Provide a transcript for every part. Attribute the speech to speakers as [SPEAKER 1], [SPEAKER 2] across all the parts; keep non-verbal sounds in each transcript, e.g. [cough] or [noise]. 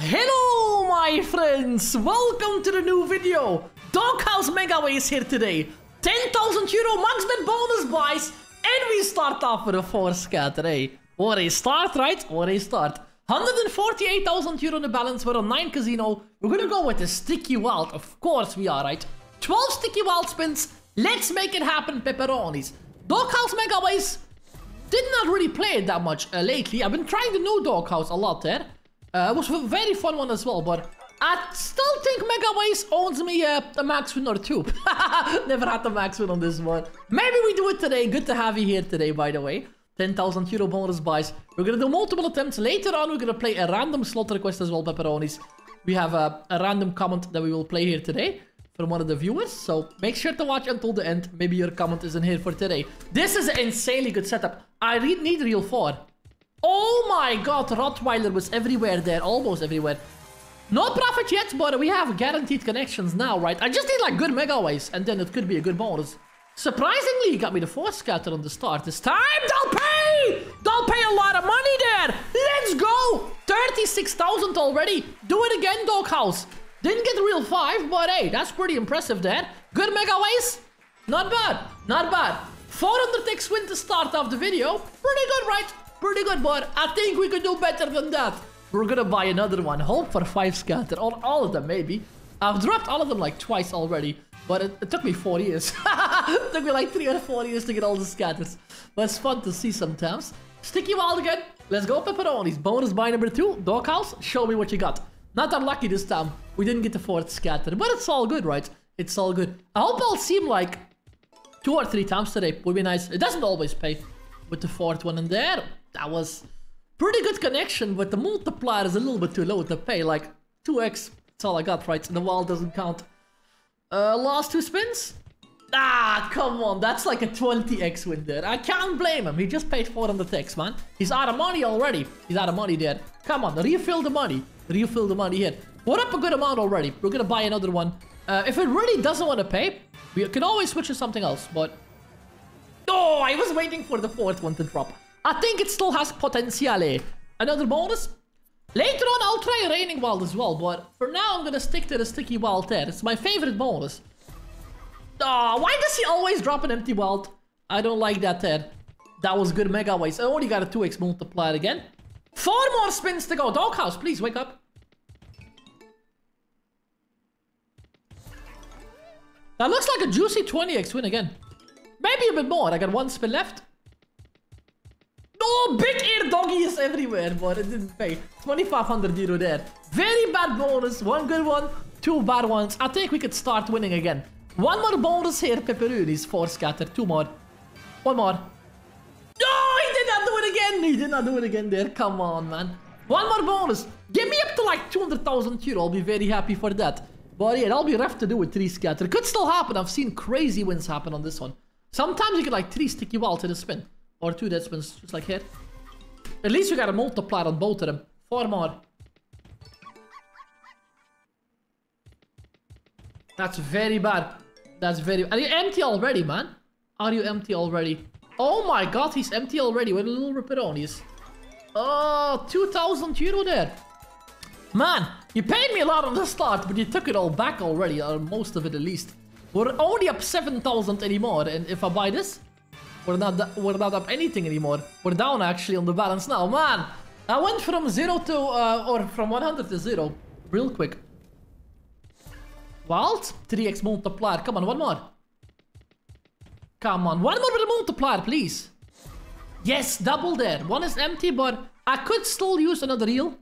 [SPEAKER 1] Hello, my friends! Welcome to the new video! Doghouse Megaway is here today. 10,000 euro max bet bonus buys, and we start off with a 4 scatter, eh? What a start, right? What a start. 148,000 euro in the balance, we're on 9 casino. We're gonna go with a sticky wild, of course we are, right? 12 sticky wild spins, let's make it happen, spinneronis. Doghouse Megaways, did not really play it that much uh, lately. I've been trying the new Doghouse a lot there. Uh, it was a very fun one as well, but I still think Megaways owns me uh, a max win or two. [laughs] Never had the max win on this one. Maybe we do it today. Good to have you here today, by the way. 10,000 euro bonus buys. We're gonna do multiple attempts. Later on, we're gonna play a random slot request as well, spinneronis. We have a, a random comment that we will play here today from one of the viewers. So make sure to watch until the end. Maybe your comment isn't here for today. This is an insanely good setup. I need reel 4. Oh my god, Rottweiler was everywhere there. Almost everywhere. No profit yet, but we have guaranteed connections now, right? I just need like good megaways, and then it could be a good bonus. Surprisingly, you got me the force scatter on the start this time. They'll pay! They'll pay a lot of money there. Let's go! 36,000 already. Do it again, Doghouse. Didn't get reel 5, but hey, that's pretty impressive there. Good megaways? Not bad. Not bad. 400x win to start off the video. Pretty good, right? Pretty good, but I think we could do better than that. We're gonna buy another one. Hope for 5 scatter. On all of them, maybe. I've dropped all of them like twice already. But it, it took me 4 years. [laughs] it took me like 3 or 4 years to get all the scatters. But it's fun to see sometimes. Sticky wild again. Let's go spinneronis. Bonus buy number 2. Doghouse, show me what you got. Not unlucky this time. We didn't get the fourth scatter. But it's all good, right? It's all good. I hope I'll see him like two or three times today. Would be nice. It doesn't always pay with the fourth one in there. That was pretty good connection, but the multiplier is a little bit too low to pay. Like 2x, that's all I got, right? The wall doesn't count. Uh, last two spins? Ah, come on. That's like a 20x win there. I can't blame him. He just paid 400x, man. He's out of money already. He's out of money there. Come on, refill the money. Refill the money here. Put up a good amount already. We're gonna buy another one. Uh, if it really doesn't want to pay, we can always switch to something else, but... Oh, I was waiting for the fourth one to drop. I think it still has potential. Eh? Another bonus? Later on, I'll try Raining Wild as well, but for now, I'm gonna stick to the Sticky Wild there. It's my favorite bonus. Oh, why does he always drop an empty wild? I don't like that there. That was good mega ways. I only got a 2x multiplier again. Four more spins to go. Doghouse, please wake up. That looks like a juicy 20x win again. Maybe a bit more. I got one spin left. Oh, big air doggy is everywhere, but it didn't pay. 2,500 euro there. Very bad bonus. One good one, two bad ones. I think we could start winning again. One more bonus here, spinneronis, four scatter. Two more. One more. No, he did not do it again. He did not do it again there. Come on, man. One more bonus. Get me up to like 200,000 euro. I'll be very happy for that. But yeah, that'll be rough to do with three scatter. Could still happen. I've seen crazy wins happen on this one. Sometimes you get like three sticky walls in a spin. Or two dead spins, just like here. At least you got a multiplier on both of them. Four more. That's very bad. That's very... Are you empty already, man? Are you empty already? Oh my god, he's empty already with a little ripperonis. Oh, 2,000 euro there. Man, you paid me a lot on the start, but you took it all back already, or most of it at least. We're only up 7,000 anymore, and if I buy this, we're not, we're not up anything anymore. We're down actually on the balance now. Man, I went from 0 to, uh, or from 100 to 0 real quick. Wild? 3x multiplier. Come on, one more. Come on, one more with multiplier, please. Yes, double there. One is empty, but I could still use another reel.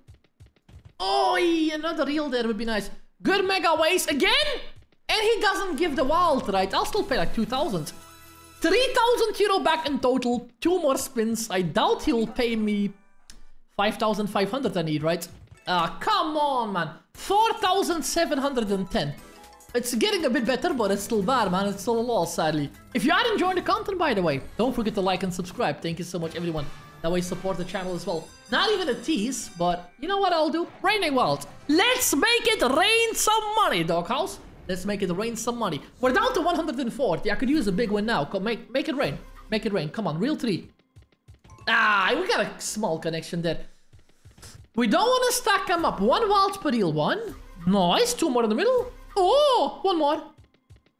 [SPEAKER 1] Oh, another reel there would be nice. Good mega ways again? And he doesn't give the wild, right? I'll still pay like 2,000. 3,000 euro back in total. Two more spins. I doubt he'll pay me 5,500 I need, right? Ah, come on, man. 4,710. It's getting a bit better, but it's still bad, man. It's still a loss, sadly. If you are enjoying the content, by the way, don't forget to like and subscribe. Thank you so much, everyone. That way support the channel as well. Not even a tease, but you know what I'll do? Raining Wild. Let's make it rain some money, Doghouse. Let's make it rain some money. We're down to 140. I could use a big one now. Come, make, make it rain. Make it rain. Come on, reel three. Ah, we got a small connection there. We don't want to stack them up. One wild per reel. One. Nice. Two more in the middle. Oh, one more.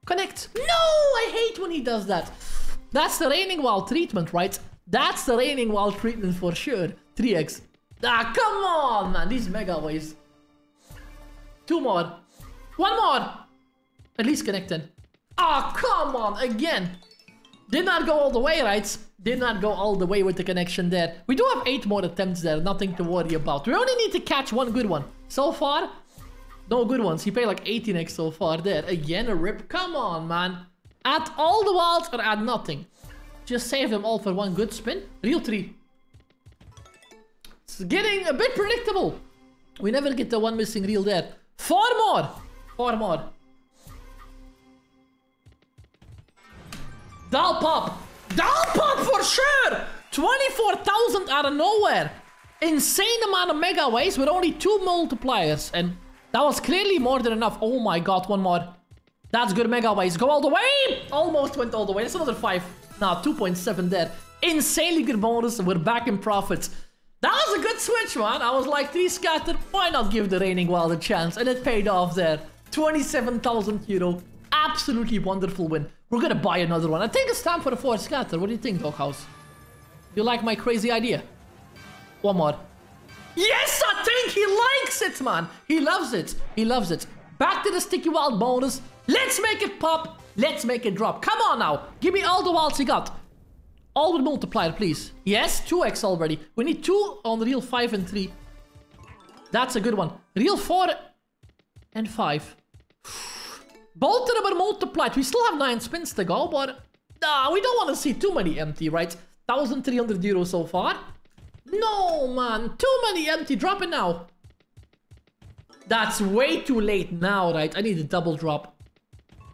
[SPEAKER 1] Connect. No, I hate when he does that. That's the raining wild treatment, right? That's the raining wild treatment for sure. 3x. Ah, come on, man. These mega ways. Two more. One more. At least connected. Ah, oh, come on. Again. Did not go all the way, right? Did not go all the way with the connection there. We do have eight more attempts there. Nothing to worry about. We only need to catch one good one. So far, no good ones. He paid like 18x so far there. Again, a rip. Come on, man. Add all the wilds or add nothing. Just save them all for one good spin. Reel three. It's getting a bit predictable. We never get the one missing reel there. Four more. Four more. Dal pop. Dal pop for sure. 24,000 out of nowhere. Insane amount of mega ways with only two multipliers. And that was clearly more than enough. Oh my god, one more. That's good mega ways. Go all the way. Almost went all the way. That's another five. Now 2.7 there. Insanely good bonus. We're back in profits. That was a good switch, man. I was like, three scattered. Why not give the Raining Wild a chance? And it paid off there. 27,000 euro. Absolutely wonderful win. We're gonna buy another one. I think it's time for the fourth scatter. What do you think, Doghouse? You like my crazy idea? One more. Yes, I think he likes it, man. He loves it. He loves it. Back to the sticky wild bonus. Let's make it pop. Let's make it drop. Come on now. Give me all the wilds you got. All with multiplier, please. Yes, 2x already. We need 2 on reel 5 and 3. That's a good one. Reel 4 and 5. Both of them are multiplied. We still have 9 spins to go, but... Nah, we don't want to see too many empty, right? 1,300 euros so far. No, man. Too many empty. Drop it now. That's way too late now, right? I need a double drop.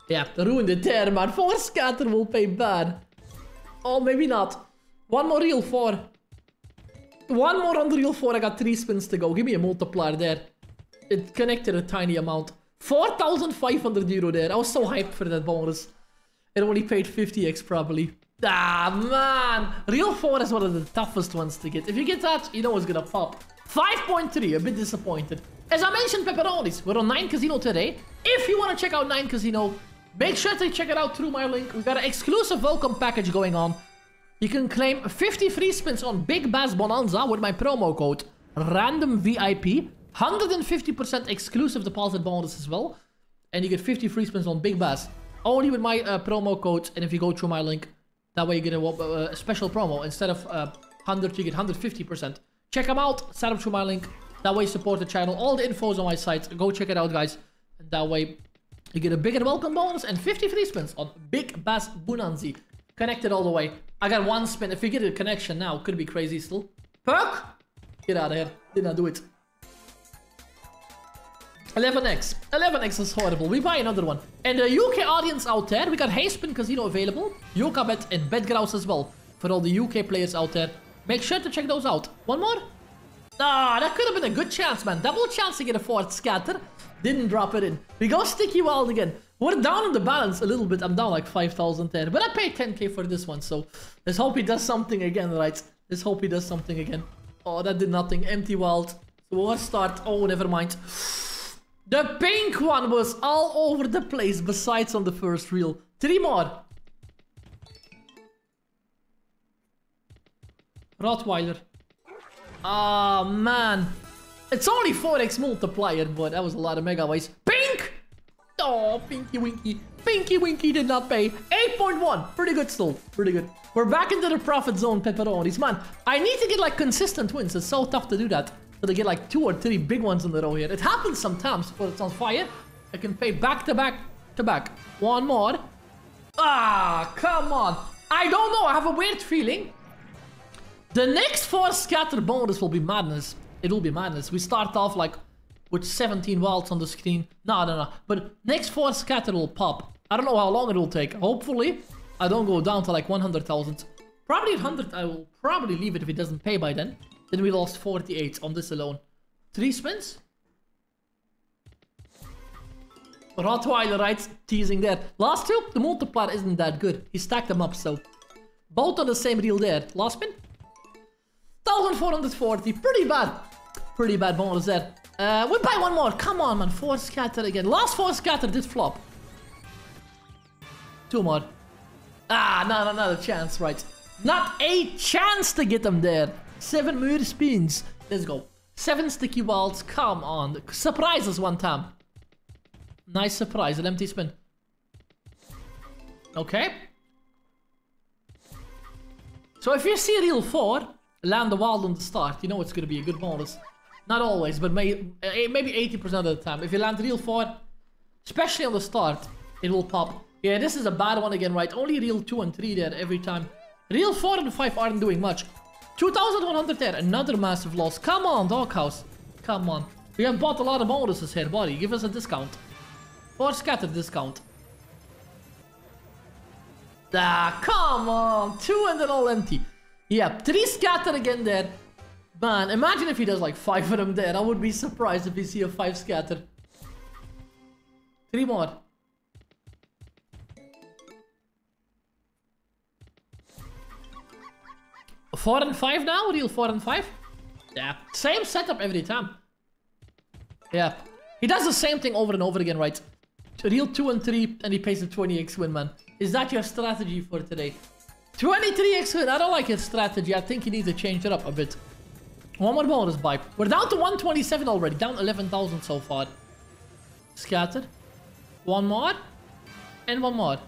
[SPEAKER 1] Yeah, ruined it there, man. Four scatter will pay bad. Oh, maybe not. One more reel four. One more on the reel four. I got three spins to go. Give me a multiplier there. It connected a tiny amount. 4,500 euro there. I was so hyped for that bonus. It only paid 50x probably. Ah, man. Reel 4 is one of the toughest ones to get. If you get that, you know it's gonna pop. 5.3, a bit disappointed. As I mentioned, spinneronis. We're on 9 Casino today. If you want to check out 9 Casino, make sure to check it out through my link. We've got an exclusive welcome package going on. You can claim 50 free spins on Big Bass Bonanza with my promo code RANDOMVIP. 150% exclusive deposit bonus as well. And you get 50 free spins on Big Bass. Only with my uh, promo code. And if you go through my link, that way you get a, uh, special promo. Instead of uh, 100, you get 150%. Check them out. Sign up through my link. That way support the channel. All the info is on my site. Go check it out, guys. And that way you get a bigger welcome bonus and 50 free spins on Big Bass Bonanza. Connected all the way. I got one spin. If you get a connection now, could be crazy still. Perk! Get out of here. Did not do it. 11x. 11x is horrible. We buy another one. And the UK audience out there, we got HeySpin Casino available. Yokabet and Betgrouse as well. For all the UK players out there. Make sure to check those out. One more? Ah, that could have been a good chance, man. Double chance to get a fourth scatter. Didn't drop it in. We go Sticky Wild again. We're down on the balance a little bit. I'm down like 5,000 there. But I paid 10k for this one, so let's hope he does something again, right? Let's hope he does something again. Oh, that did nothing. Empty wild. So start. Oh, never mind. The pink one was all over the place besides on the first reel. Three more. Rottweiler. Oh, man. It's only 4x multiplier, but that was a lot of mega. Pink! Oh, Pinky Winky. Pinky Winky did not pay. 8.1. Pretty good still. Pretty good. We're back into the profit zone, spinneronis. Man, I need to get like consistent wins. It's so tough to do that. So they get like two or three big ones in the row here. It happens sometimes before it's on fire. I can pay back to back to back. One more. Ah, come on. I don't know. I have a weird feeling. The next four scatter bonus will be madness. It will be madness. We start off like with 17 wilds on the screen. No, no, no. But next four scatter will pop. I don't know how long it will take. Hopefully, I don't go down to like 100,000. Probably 100. I will probably leave it if it doesn't pay by then. Then we lost 48 on this alone. Three spins? Rottweiler, right? Teasing there. Last two, the multiplier isn't that good. He stacked them up, so... Both on the same reel there. Last spin? 1440, pretty bad. Pretty bad bonus there. Uh, we buy one more. Come on, man. Four scatter again. Last four scatter did flop. Two more. Ah, not another chance, right. Not a chance to get them there. Seven mood spins. Let's go. Seven sticky walls. Come on. Surprise us one time. Nice surprise. An empty spin. Okay. So if you see a reel 4, land the wild on the start, you know it's going to be a good bonus. Not always, but may, eh, maybe 80% of the time. If you land reel 4, especially on the start, it will pop. Yeah, this is a bad one again, right? Only reel 2 and 3 there every time. Reel 4 and 5 aren't doing much. 2100 there, another massive loss. Come on, Doghouse. Come on. We have bought a lot of bonuses here, buddy. Give us a discount. Or scatter discount. Ah, come on. Two and then all empty. Yeah, three scatter again there. Man, imagine if he does like five of them there. I would be surprised if we see a five scatter. Three more. Four and five now? Reel four and five? Yeah, same setup every time. Yeah, he does the same thing over and over again, right? Reel two and three, and he pays a 20x win, man. Is that your strategy for today? 23x win. I don't like his strategy. I think he needs to change it up a bit. One more bonus buy. We're down to 127 already. Down 11,000 so far. Scattered. One more. And one more.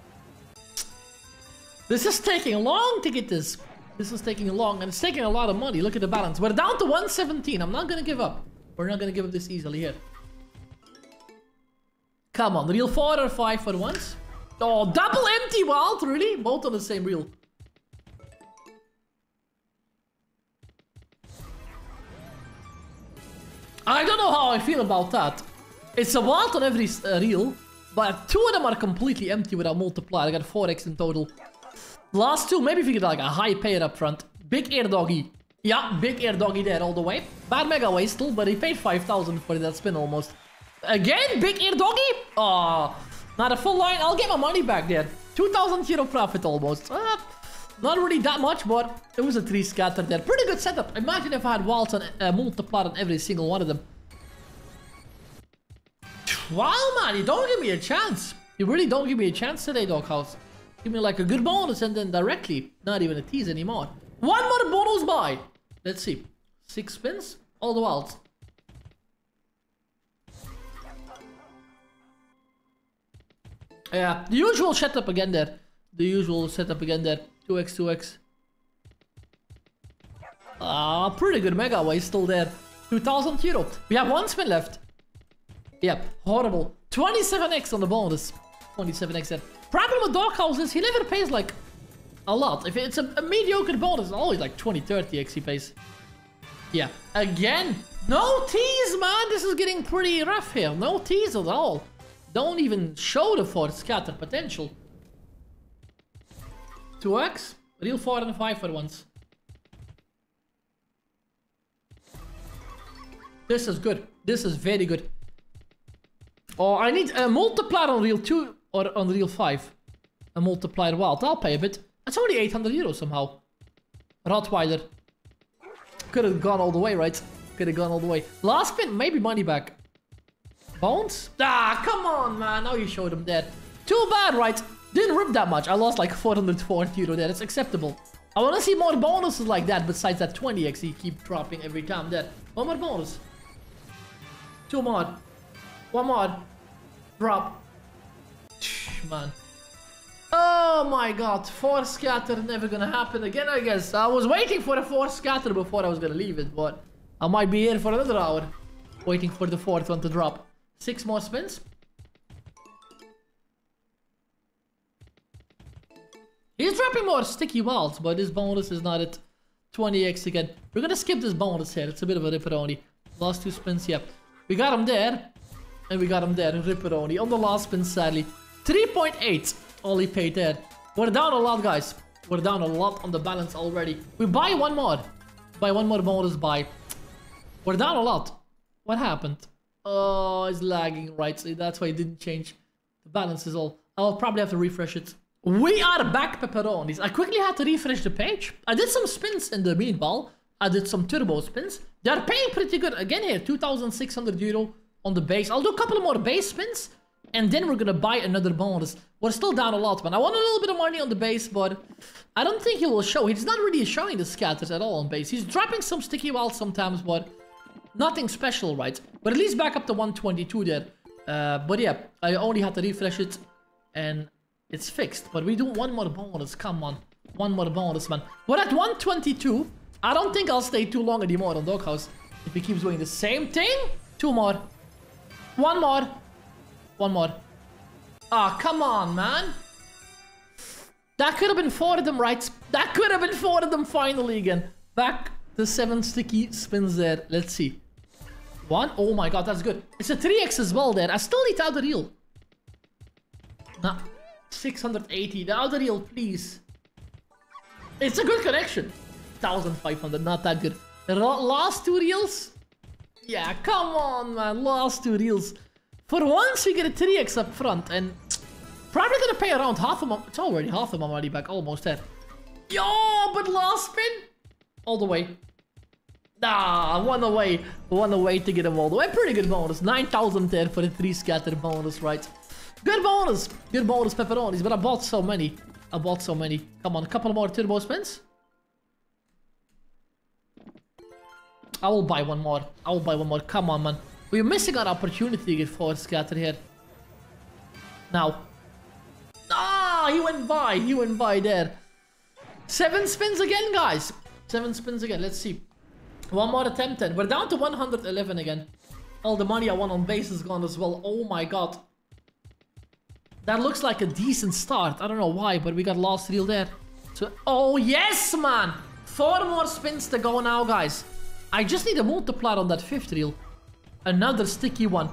[SPEAKER 1] This is taking long to get this. This is taking long and it's taking a lot of money. Look at the balance. We're down to 117. I'm not to give up. We're not to give up this easily here. Come on. Reel 4 or 5 for once. Oh, double empty wild? Really? Both on the same reel. I don't know how I feel about that. It's a wild on every uh, reel, but two of them are completely empty without multiplier. I got 4x in total. Last two, maybe if you get like a high payer up front. Big air doggy. Yeah, big air doggy there all the way. Bad mega ways still, but he paid 5,000 for that spin almost. Again, big air doggy? Oh, not a full line. I'll get my money back there. 2,000 euro profit almost. Uh, not really that much, but it was a 3 scatter there. Pretty good setup. Imagine if I had walls and uh, multiplier on every single one of them. Wow, man, you don't give me a chance. You really don't give me a chance today, Doghouse. Give me like a good bonus and then directly. Not even a tease anymore. One more bonus buy. Let's see. Six spins. All the wilds. Yeah, the usual setup again there. The usual setup again there. 2x, 2x. Ah, pretty good mega ways still there. 2000 euro. We have one spin left. Yep, horrible. 27x on the bonus. 27x there. Problem with Doghouse is he never pays like a lot. If it's a, a mediocre bonus, it's always like 20, 30x he pays. Yeah, again. No tease, man. This is getting pretty rough here. No tease at all. Don't even show the force scatter potential. 2x? Reel 4 and 5 for once. This is good. This is very good. Oh, I need a multiplier on reel 2 or on reel 5. A multiplier wild. I'll pay a bit. It's only 800 euros somehow. Rottweiler. Could have gone all the way, right? Could have gone all the way. Last spin, maybe money back. Bones? Ah, come on, man. Now you showed him that. Too bad, right? Didn't rip that much. I lost like 440 euro there. It's acceptable. I want to see more bonuses like that besides that 20x he keep dropping every time there. One more bonus. Two more. One more. Drop. Man. Oh my god. Four scatter never gonna happen again, I guess. I was waiting for a four scatter before I was gonna leave it, but I might be here for another hour. Waiting for the fourth one to drop. Six more spins. He's dropping more sticky walls, but this bonus is not at 20x again. We're gonna skip this bonus here. It's a bit of a ripperoni. Last two spins, yep. We got him there. And we got him there, ripperoni. On the last spin, sadly. 3.8. only paid there. We're down a lot, guys. We're down a lot on the balance already. We buy one more. Buy one more bonus buy. We're down a lot. What happened? Oh, it's lagging, right? So that's why it didn't change. The balance is all. I'll probably have to refresh it. We are back, spinneronis. I quickly had to refresh the page. I did some spins in the meanwhile. I did some turbo spins. They're paying pretty good. Again here, 2,600 euro on the base. I'll do a couple more base spins. And then we're gonna buy another bonus. We're still down a lot, man. I want a little bit of money on the base, but I don't think he will show. He's not really showing the scatters at all on base. He's dropping some sticky walls sometimes, but nothing special, right? But at least back up to 122 there. Uh, but yeah, I only had to refresh it, and it's fixed. But we do one more bonus. Come on. One more bonus, man. We're at 122. I don't think I'll stay too long anymore on Doghouse. If he keeps doing the same thing. Two more. One more. One more. Ah, oh, come on, man. That could have been four of them, right? That could have been four of them finally again. Back to seven sticky spins there. Let's see. One. Oh my god, that's good. It's a 3x as well there. I still need out the other reel. Nah. 680. The other reel, please. It's a good connection. 1500, not that good. The last two reels? Yeah, come on, man. Last two reels. For once, we get a 3x up front, and probably gonna pay around half of my... It's already half of my money back, almost there. Yo, but last spin? All the way. Ah, one away. One away to get him all the way. Pretty good bonus. 9,000 there for the 3 scatter bonus, right? Good bonus. Good bonus spinneronis, but I bought so many. I bought so many. Come on, a couple more turbo spins. I will buy one more. I will buy one more. Come on, man. We're missing an opportunity forward scatter here. Now. Ah, he went by. He went by there. Seven spins again, guys. Seven spins again. Let's see. One more attempt then. We're down to 111 again. All the money I won on base is gone as well. Oh my god. That looks like a decent start. I don't know why, but we got lost reel there. So, oh yes, man. Four more spins to go now, guys. I just need a multiplier on that fifth reel. Another sticky one.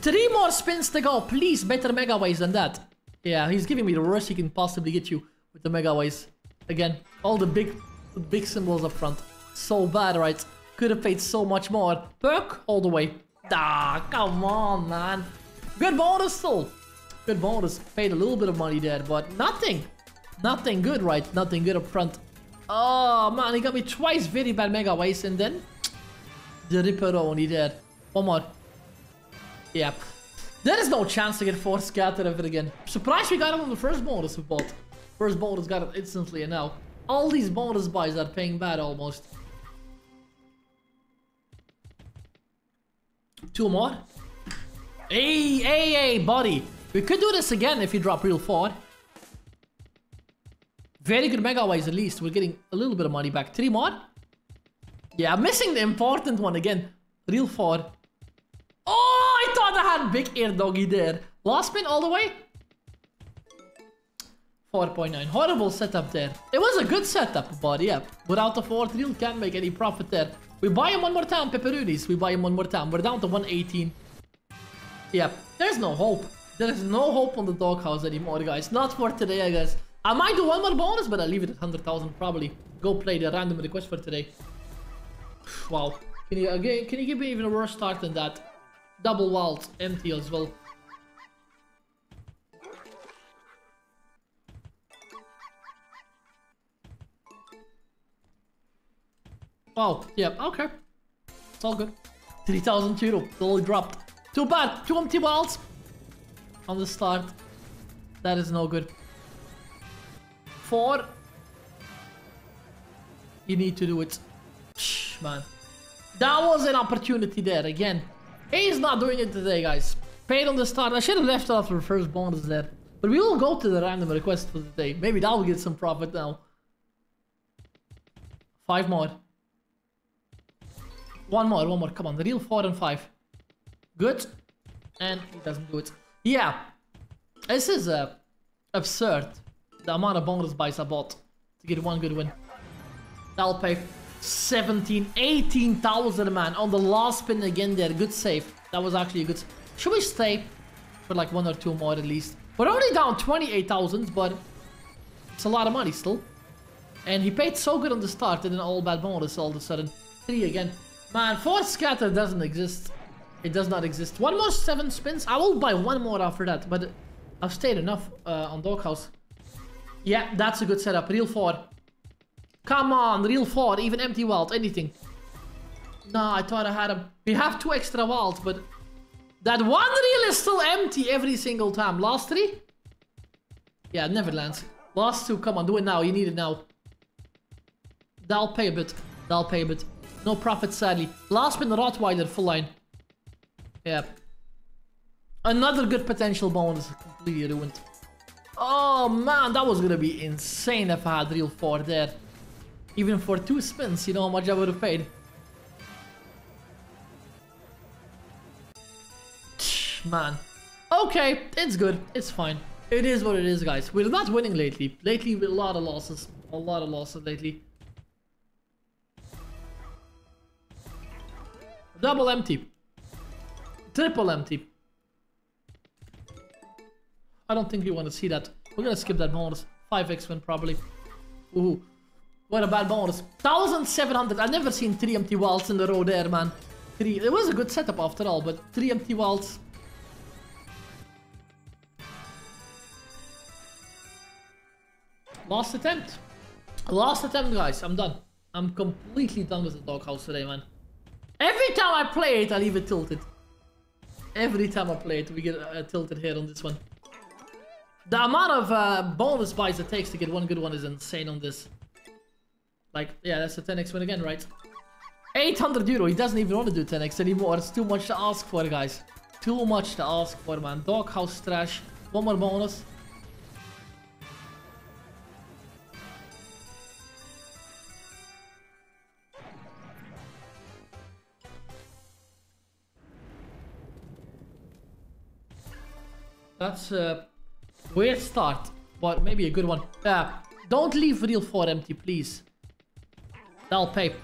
[SPEAKER 1] Three more spins to go. Please, better Mega Ways than that. Yeah, he's giving me the worst he can possibly get you with the Mega Ways. Again, all the big, big symbols up front. So bad, right? Could have paid so much more. Perk all the way. Ah, come on, man. Good bonus still. Good bonus. Paid a little bit of money there, but nothing. Nothing good, right? Nothing good up front. Oh, man, he got me twice very bad Mega Ways, and then the Ripper Ripperoni there. One more. Yep. There is no chance to get four scatter ever again. Surprised we got him on the first bonus we bought. First bonus got it instantly and now. All these bonus buys are paying bad almost. Two more. Hey, hey, hey, buddy. We could do this again if you drop reel four. Very good Mega ways at least. We're getting a little bit of money back. Three more. Yeah, missing the important one again. Reel four. Oh, I thought I had big air doggy there. Last spin all the way. 4.9. Horrible setup there. It was a good setup, but yeah. Without the fourth reel, can't make any profit there. We buy him one more time, spinneronis. We buy him one more time. We're down to 118. Yep. There's no hope. There is no hope on the doghouse anymore, guys. Not for today, I guess. I might do one more bonus, but I'll leave it at 100,000 probably. Go play the random request for today. wow. Can you, again, can you give me even a worse start than that? Double vault empty as well. Oh, yeah, okay. It's all good. 3000 euro, totally dropped. Too bad, two empty vaults on the start. That is no good. Four. You need to do it. Man. That was an opportunity there again. He's not doing it today, guys. Paid on the start. I should have left after the first bonus there. But we will go to the random request for today. Maybe that will get some profit now. Five more. One more, one more. Come on, the reel four and five. Good. And he doesn't do it. Yeah. This is uh, absurd. The amount of bonus buys I bought to get one good win. That'll pay 17, 18,000 man on the last spin again there. Good save. That was actually a good... Should we stay for like one or two more at least? We're only down 28,000, but it's a lot of money still. And he paid so good on the start and then all bad bonus all of a sudden. Three again. Man, four scatter doesn't exist. It does not exist. One more seven spins. I will buy one more after that, but I've stayed enough uh, on Doghouse. Yeah, that's a good setup. Reel four. Come on, reel four, even empty vault, anything. Nah, I thought I had a... We have two extra vaults, but... That one reel is still empty every single time. Last three? Yeah, never lands. Last two, come on, do it now. You need it now. That'll pay a bit. That'll pay a bit. No profit, sadly. Last spin, Rottweiler, full line. Yeah. Another good potential bonus. Completely ruined. Oh, man, that was gonna be insane if I had reel 4 there. Even for two spins, you know how much I would have paid. Man. Okay, it's good. It's fine. It is what it is, guys. We're not winning lately. Lately, with a lot of losses. A lot of losses lately. Double empty. Triple empty. I don't think we want to see that. We're gonna skip that bonus. 5x win probably. Ooh. What a bad bonus. 1700. I've never seen 3 empty walls in a row there, man. 3. It was a good setup after all, but 3 empty walls. Last attempt. Last attempt, guys. I'm done. I'm completely done with the doghouse today, man. Every time I play it, I leave it tilted. Every time I play it, we get uh, tilted here on this one. The amount of uh, bonus buys it takes to get one good one is insane on this. Like, yeah, that's a 10x win again, right? 800 euro. He doesn't even want to do 10x anymore. It's too much to ask for, guys. Too much to ask for, man. Doghouse trash. One more bonus. That's a weird start, but maybe a good one. Yeah, don't leave reel 4 empty, please. That'll pay.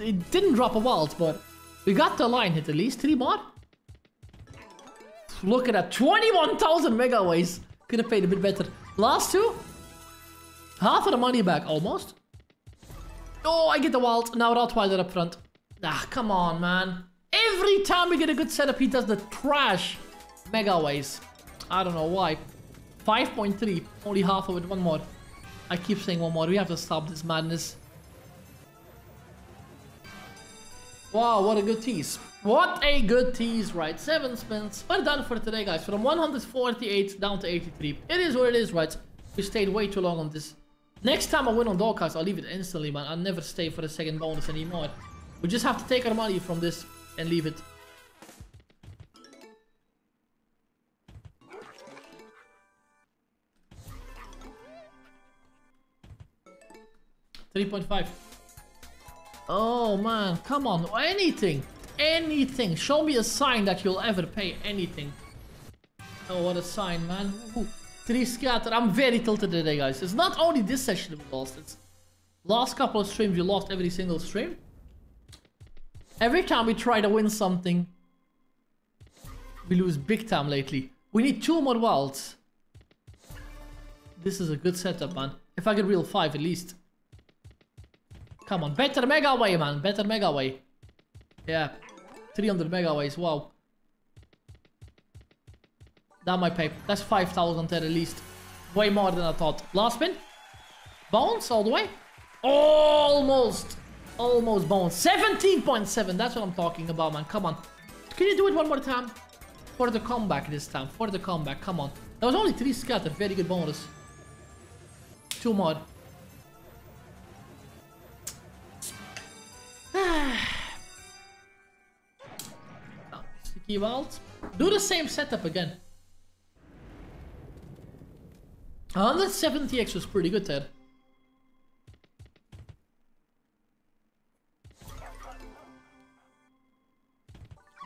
[SPEAKER 1] It didn't drop a vault, but we got the line hit at least. Three more? Look at that. 21,000 mega ways. Could have paid a bit better. Last two? Half of the money back, almost. Oh, I get the vault. Now Rottweiler up front. Ah, come on, man. Every time we get a good setup, he does the trash mega ways. I don't know why. 5.3. Only half of it. One more. I keep saying one more. We have to stop this madness. Wow, what a good tease. What a good tease, right? Seven spins. We're done for today, guys. From 148 down to 83. It is what it is, right? We stayed way too long on this. Next time I win on Doghouse, I'll leave it instantly, man. I'll never stay for a second bonus anymore. We just have to take our money from this and leave it. 3.5. Oh man, come on, anything, anything. Show me a sign that you'll ever pay anything. Oh, what a sign, man. Ooh, three scatter. I'm very tilted today, guys. It's not only this session we lost, it's last couple of streams we lost every single stream. Every time we try to win something, we lose big time lately. We need two more wilds. This is a good setup, man. If I get reel five at least. Come on, better mega way, man. Better mega way. Yeah. 300 mega ways, wow. That might pay. That's 5,000 at least. Way more than I thought. Last spin. Bounce all the way. Almost. Almost bounce. 17.7. That's what I'm talking about, man. Come on. Can you do it one more time? For the comeback this time. For the comeback. Come on. That was only 3 scatter. Very good bonus. Two more. Vault. Do the same setup again. 170x was pretty good there.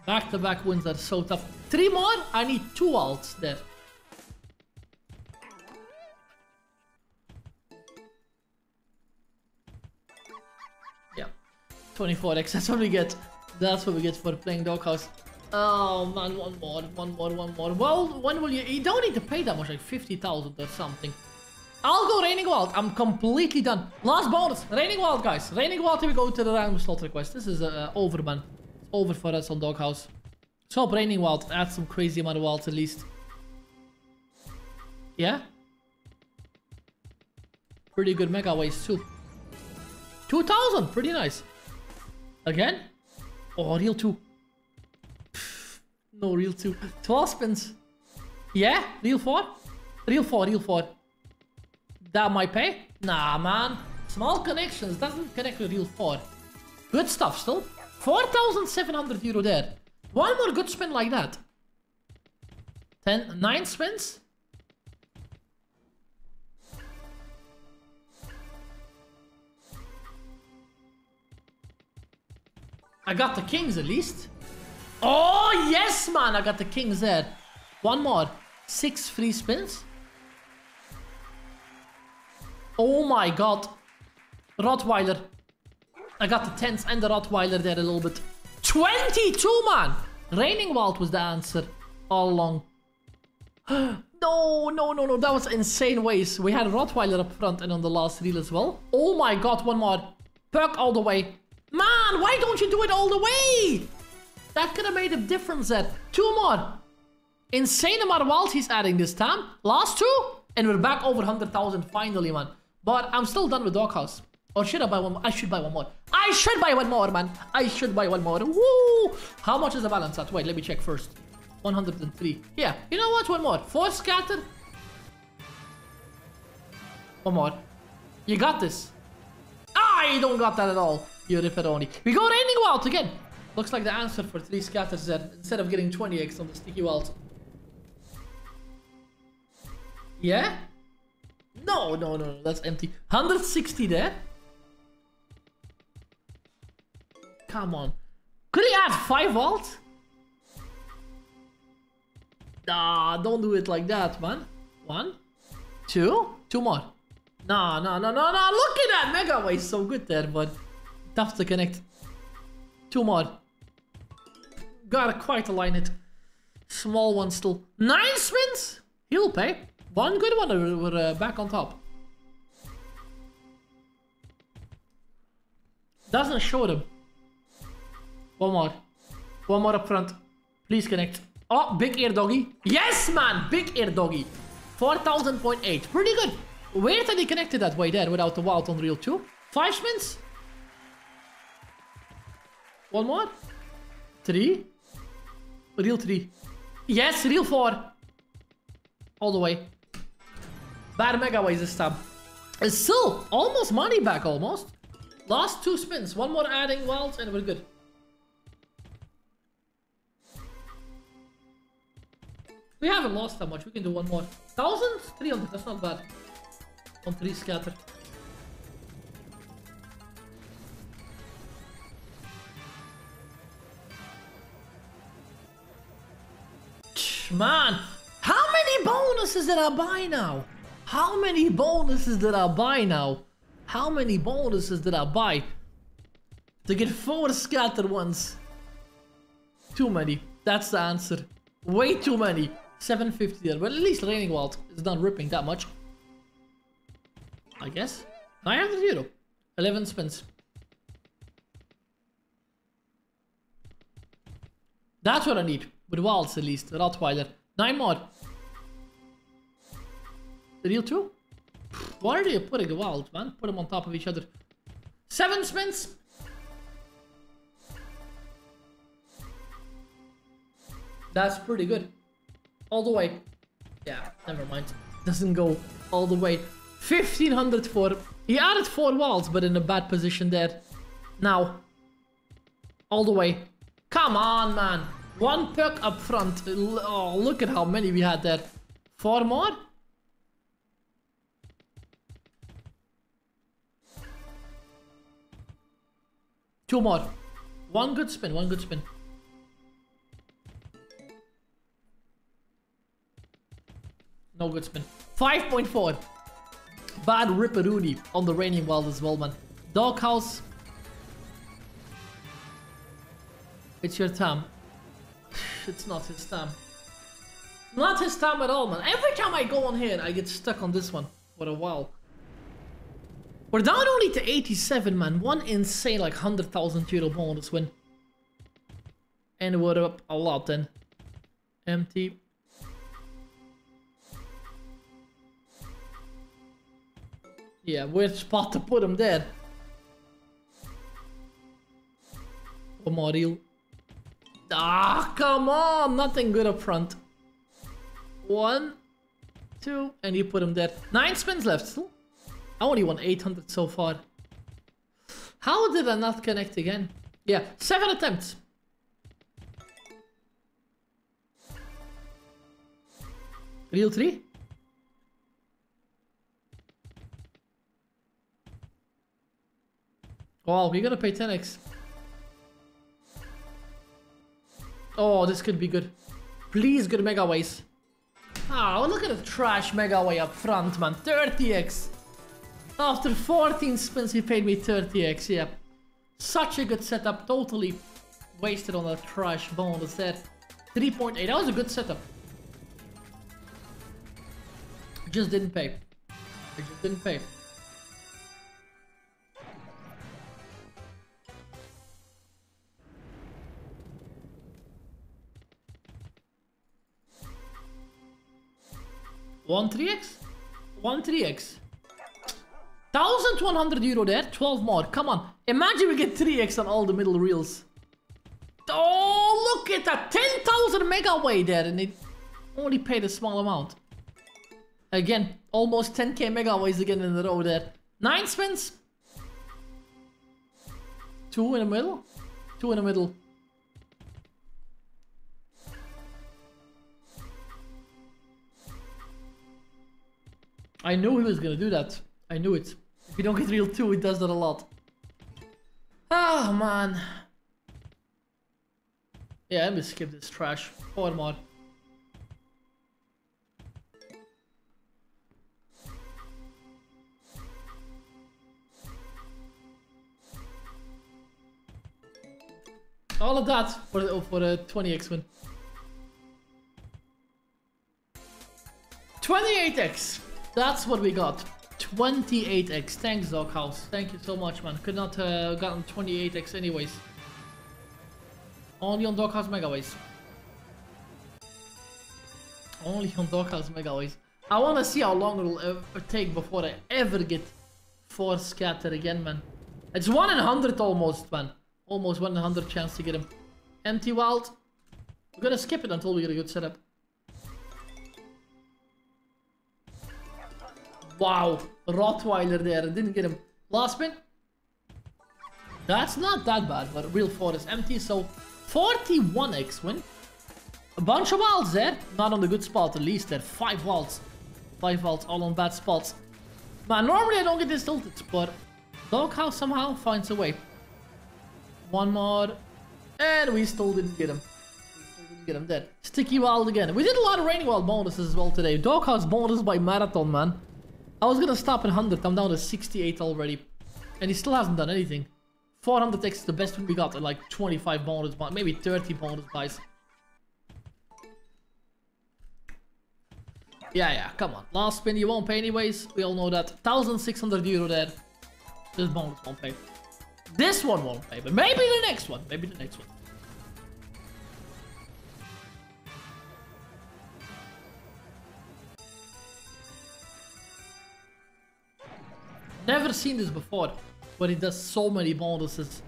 [SPEAKER 1] Back-to-back -back wins are so tough. Three more? I need two alts there. Yeah. 24x, [laughs] that's what we get. That's what we get for playing Doghouse. Oh man, one more, one more, one more. Well, when will you... You don't need to pay that much, like 50,000 or something. I'll go Raining Wild. I'm completely done. Last bonus. Raining Wild, guys. Raining Wild, here we go to the random slot request. This is uh, over, man. It's over for us on Doghouse. So, Raining Wild. Add some crazy amount of wilds at least. Yeah? Pretty good Mega Ways too. 2000. Pretty nice. Again? Oh, reel 2. No, reel 2. 12 spins. Yeah? Reel 4? Reel 4, reel 4. That might pay? Nah, man. Small connections. Doesn't connect with real 4. Good stuff still. 4,700 euro there. One more good spin like that. 10, 9 spins? I got the kings at least. Oh, yes, man. I got the kings there. One more. Six free spins. Oh my god. Rottweiler. I got the tens and the Rottweiler there a little bit. 22, man. Raining Wild was the answer all along. [gasps] no, no, no, no. That was insane ways. We had Rottweiler up front and on the last reel as well. Oh my god, one more. Perk all the way. Man, why don't you do it all the way? That could have made a difference there. Two more. Insane amount of wilds he's adding this time. Last two. And we're back over 100,000 finally, man. But I'm still done with Doghouse. Or should I buy one more? I should buy one more. I should buy one more, man. I should buy one more. Woo! How much is the balance at? Wait, let me check first. 103. Yeah, you know what? One more. Four scatter. One more. You got this. I don't got that at all. You Ripperoni. We go Raining Wild again. Looks like the answer for three scatters there. Instead of getting 20x on the Sticky Wild. Yeah? No, no, no, no, that's empty. 160 there. Come on. Could he add 5 volts? Nah, don't do it like that, man. One, two, two more. Nah, nah, nah, nah, nah. Look at that. Mega Wave so good there, but tough to connect. Two more. Gotta quite align it. Small one still. Nine spins? He'll pay. One good one, we're uh, back on top. Doesn't show them. One more. One more up front. Please connect. Oh, big air doggy. Yes, man! Big air doggy. 4,000.8. Pretty good. Where did he connect it that way there without the wild on reel 2? Five spins? One more? Three? Reel 3. Yes, reel 4. All the way. Bad mega ways this time. It's still almost money back, almost. Last two spins. One more adding wilds and we're good. We haven't lost that much. We can do one more. 1,300. That's not bad. On three scatter. Man, how many bonuses did I buy now? How many bonuses did I buy now? How many bonuses did I buy? To get four scatter ones. Too many. That's the answer. Way too many. 750 there. But at least Raining Wild is not ripping that much. I guess. 900 euro. 11 spins. That's what I need. With Wilds at least. Rottweiler. 9 more. The reel two? Why are they putting the wild, man? Put them on top of each other. Seven spins. That's pretty good. All the way. Yeah, never mind. Doesn't go all the way. 1500 for... He added four walls, but in a bad position there. Now. All the way. Come on, man. One puck up front. Oh, look at how many we had there. Four more? Two more. One good spin, one good spin. No good spin. 5.4. Bad Ripperoonie on the Raining Wild as well, man. Doghouse. It's your time. It's not his time. Not his time at all, man. Every time I go on here, I get stuck on this one for a while. We're down only to 87, man. One insane, like, 100,000 euro bonus win. And we're up a lot then. Empty. Yeah, weird spot to put him there. One more. Ah, come on! Nothing good up front. One, two, and you put him there. Nine spins left still. I only won 800 so far. How did I not connect again? Yeah, seven attempts. Reel three? Wow, we gotta pay 10x. Oh, this could be good. Please, good Mega Ways. Oh, look at the trash Mega Way up front, man. 30x. After 14 spins, he paid me 30x, yeah. Such a good setup, totally wasted on a trash bonus there. 3.8, that was a good setup. Just didn't pay. Just didn't pay. One 3x? One 3x. 1100 euro there, 12 more. Come on. Imagine we get 3x on all the middle reels. Oh, look at that. 10,000 mega way there and it only paid a small amount. Again, almost 10k mega ways again in a row there. 9 spins. 2 in the middle. 2 in the middle. I knew he was gonna do that. I knew it. If you don't get reel 2, it does that a lot. Oh, man. Yeah, let me skip this trash. Four more. All of that for the, for a 20x win. 28x. That's what we got. 28x. Thanks, Doghouse. Thank you so much, man. Could not uh, gotten 28x anyways. Only on Doghouse Megaways. Only on Doghouse Megaways. I want to see how long it'll ever take before I ever get 4 scatter again, man. It's 1 in 100 almost, man. Almost 1 in 100 chance to get him. Empty wild. We're gonna skip it until we get a good setup. Wow, Rottweiler there, didn't get him. Last spin. That's not that bad, but reel 4 is empty, so 41x win. A bunch of wilds there, not on the good spot at least there. 5 wilds. 5 wilds, all on bad spots. Man, normally I don't get this tilted, but Doghouse somehow finds a way. One more, and we still didn't get him. We still didn't get him dead. Sticky wild again. We did a lot of raining wild bonuses as well today. Doghouse bonus buy Marathon, man. I was gonna stop at 100, I'm down to 68 already. And he still hasn't done anything. 400x is the best we got, at like 25 bonus buys, maybe 30 bonus buys. Yeah, yeah, come on. Last spin you won't pay anyways, we all know that. 1600 euro there. This bonus won't pay. This one won't pay, but maybe the next one. Maybe the next one. Never seen this before, but he does so many bonuses.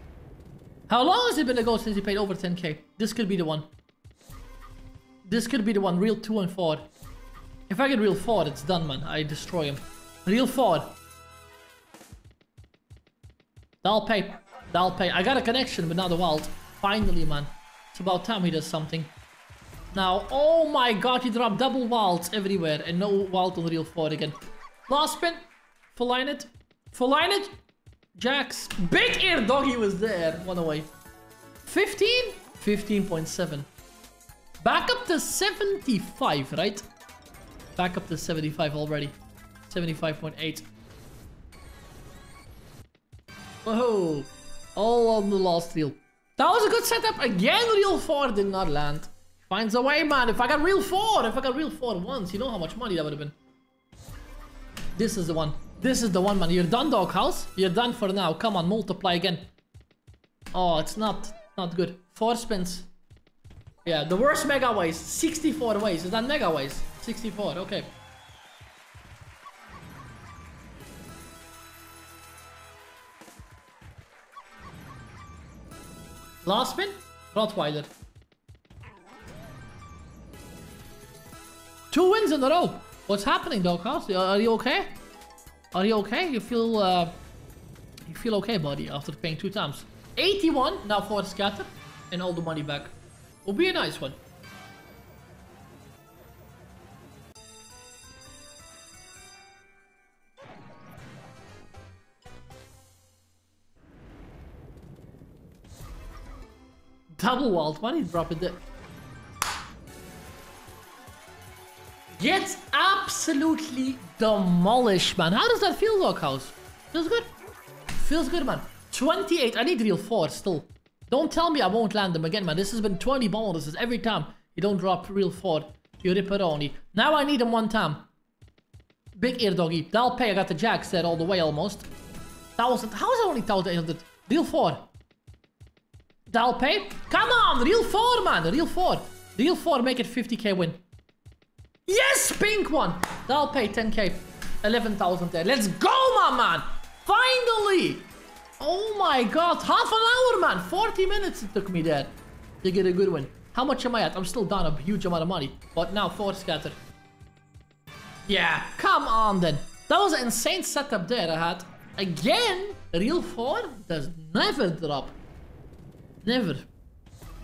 [SPEAKER 1] How long has it been ago since he paid over 10k? This could be the one. This could be the one, reel 2 and 4. If I get reel 4, it's done, man. I destroy him. Reel 4. That'll pay. That'll pay. I got a connection, not the wild. Finally, man. It's about time he does something. Now, oh my god, he dropped double wilds everywhere and no wild on reel 4 again. Last spin. for line it. Full line it. Jacks. Big ear doggy was there. One away. 15? 15.7. Back up to 75, right? Back up to 75 already. 75.8. Whoa. All on the last reel. That was a good setup. Again, reel 4 did not land. Finds a way, man. If I got reel 4, if I got reel 4 once, you know how much money that would have been. This is the one. This is the one, man. You're done, Doghouse. You're done for now. Come on, multiply again. Oh, it's not not good. Four spins. Yeah, the worst mega ways. 64 ways. Is that mega ways? 64, okay. Last spin. Rottweiler. Two wins in a row. What's happening, Doghouse? Are you okay? Are you okay? You feel, uh, you feel okay, buddy, after paying two times. 81 now for a scatter and all the money back. Will be a nice one. Double wild money drop it there. Gets absolutely demolished, man. How does that feel, Doghouse? Feels good. Feels good, man. 28. I need reel 4 still. Don't tell me I won't land them again, man. This has been 20 bonuses every time you don't drop reel 4. You rip it ripperoni. Now I need them one time. Big ear doggy. That'll pay. I got the jack set all the way almost. Thousand. How is it only 1800? Reel 4. That'll pay. Come on. Reel 4, man. Reel 4. Reel 4. Make it 50k win. Yes, pink one. That'll pay 10k. 11,000 there. Let's go, my man. Finally. Oh my god. Half an hour, man. 40 minutes it took me there to get a good one. How much am I at? I'm still down a huge amount of money. But now, four scatter. Yeah, come on then. That was an insane setup there I had. Again, reel 4 does never drop. Never.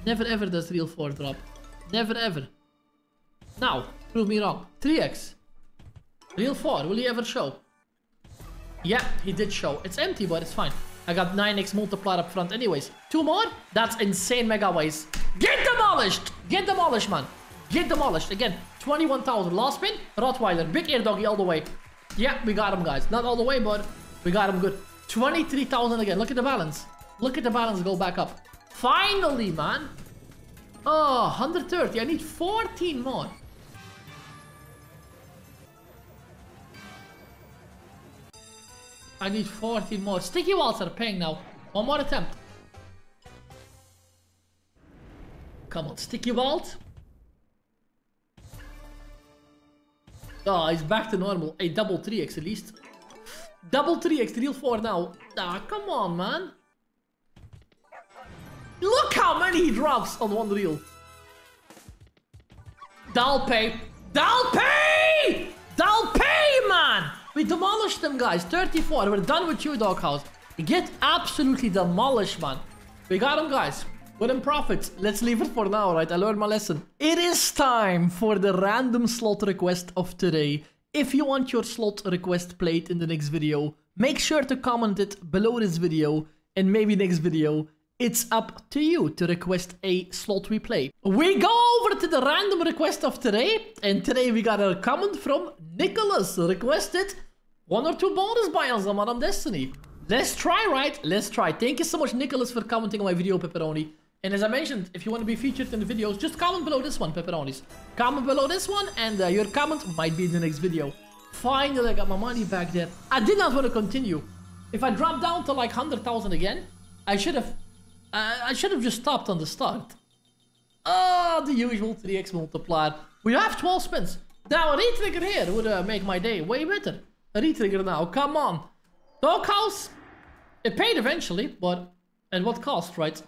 [SPEAKER 1] Never ever does reel 4 drop. Never ever. Now, prove me wrong. 3x. Reel 4, will he ever show? Yeah, he did show. It's empty, but it's fine. I got 9x multiplier up front anyways. Two more? That's insane mega ways. Get demolished! Get demolished, man. Get demolished. Again, 21,000. Last spin, Rottweiler. Big air doggy all the way. Yeah, we got him, guys. Not all the way, but we got him good. 23,000 again. Look at the balance. Look at the balance go back up. Finally, man. Oh, 130. I need 14 more. I need 14 more. Sticky wilds are paying now. One more attempt. Come on, sticky vault. Oh, he's back to normal. A double 3x at least. Double 3x, reel 4 now. Ah, come on, man. Look how many he drops on one reel. Dalpay. Dalpay! Dalpay, man! We demolished them, guys. 34. We're done with you, Doghouse. Get absolutely demolished, man. We got them, guys. We're in profit. Let's leave it for now, right? I learned my lesson. It is time for the random slot request of today. If you want your slot request played in the next video, make sure to comment it below this video. And maybe next video, it's up to you to request a slot replay. We go over to the random request of today. And today we got a comment from Nicholas requested one or two bonus buy-ons on Madame Destiny. Let's try, right? Let's try. Thank you so much, Nicholas, for commenting on my video, Spinneroni. And as I mentioned, if you want to be featured in the videos, just comment below this one, Spinneronis. Comment below this one, and uh, your comment might be in the next video. Finally, I got my money back there. I did not want to continue. If I drop down to like 100,000 again, I should have... Uh, I should have just stopped on the start. Oh, the usual 3x multiplier. We have 12 spins. Now, a retrigger here would uh, make my day way better. A retrigger now, come on. Doghouse, it paid eventually, but at what cost, right?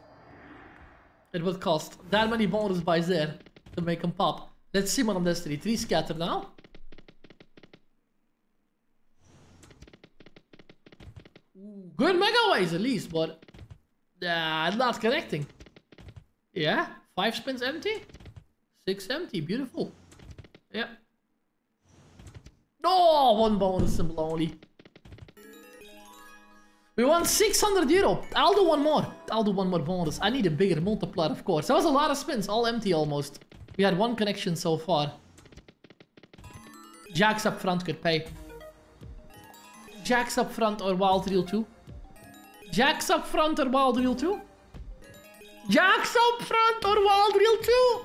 [SPEAKER 1] At what cost? That many bonus buys there to make them pop. Let's see what on Destiny. 3 scatter now. Good mega ways at least, but uh, not connecting. Yeah, five spins empty, six empty. Beautiful. Yeah. Oh, one bonus symbol only. We won 600 euro. I'll do one more. I'll do one more bonus. I need a bigger multiplier, of course. That was a lot of spins, all empty almost. We had one connection so far. Jacks up front could pay. Jacks up front or Wild Reel 2. Jacks up front or Wild Reel 2. Jacks up front or Wild Reel 2.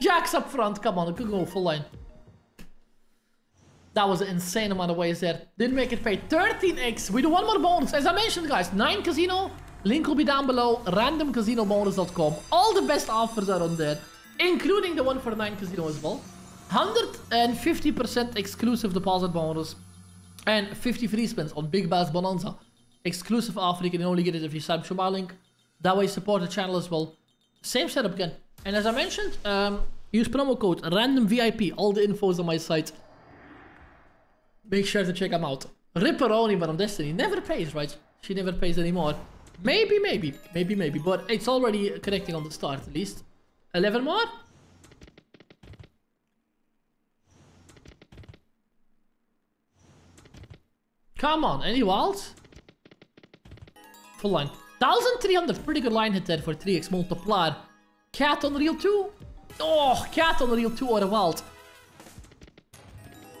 [SPEAKER 1] Jacks up front. Come on, I could go full line. That was an insane amount of ways there. Didn't make it pay 13x. We do one more bonus. As I mentioned, guys, 9 Casino. Link will be down below. RandomCasinoBonus.com. All the best offers are on there. Including the one for 9 Casino as well. 150% exclusive deposit bonus. And 50 free spins on Big Bass Bonanza. Exclusive offer. You can only get it if you sub to my link. That way support the channel as well. Same setup again. And as I mentioned, um, use promo code random VIP. All the info is on my site. Make sure to check them out. Ripperoni, but on Destiny never pays, right? She never pays anymore. Maybe, maybe, maybe, maybe. But it's already connecting on the start at least. 11 more? Come on, any wilds? Full line. 1300, pretty good line hit there for 3x multiplier. Cat on reel 2. Oh, cat on reel 2 or a wild.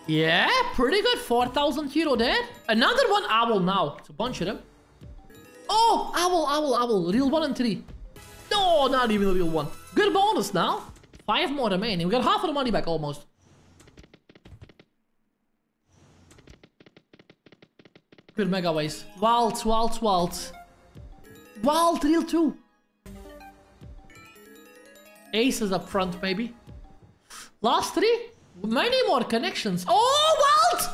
[SPEAKER 1] Yeah, pretty good. 4,000 euro there. Another one owl now. It's a bunch of them. Oh, owl, owl, owl. Reel 1 and 3. No, not even the real one. Good bonus now. Five more remaining. We got half of the money back almost. Good mega ways. Wild, wild, wild. Wild, reel 2. Aces up front, maybe. Last three? Many more connections. Oh, wild!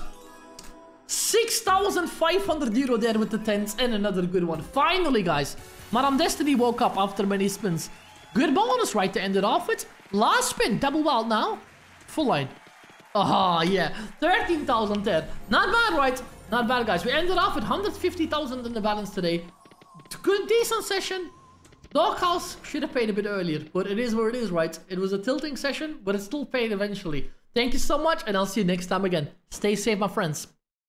[SPEAKER 1] 6,500 euro there with the tents and another good one. Finally, guys. Madame Destiny woke up after many spins. Good bonus, right, to end it off with. Last spin, double wild now. Full line. Ah, oh, yeah. 13,000 there. Not bad, right? Not bad, guys. We ended off with 150,000 in the balance today. Good, decent session. Doghouse should have paid a bit earlier, but it is where it is, right? It was a tilting session, but it still paid eventually. Thank you so much, and I'll see you next time again. Stay safe, my friends.